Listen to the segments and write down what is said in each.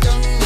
That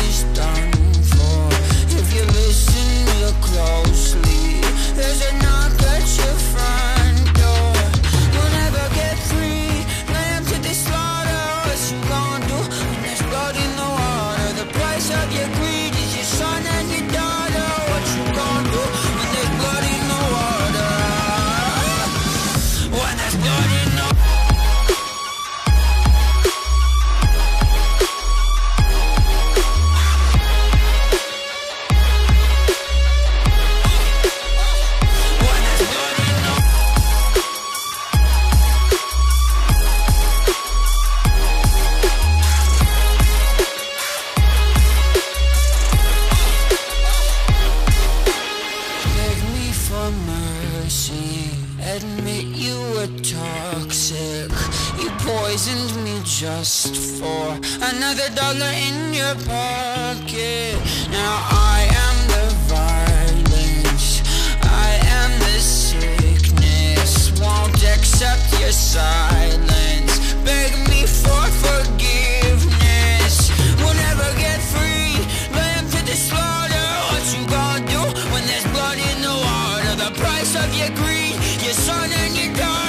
poisoned me just for another dollar in your pocket. Now I am the violence, I am the sickness. Won't accept your silence. Beg me for forgiveness. We'll never get free. Lamb to the slaughter. What you gonna do when there's blood in the water? The price of your greed, your son and your daughter.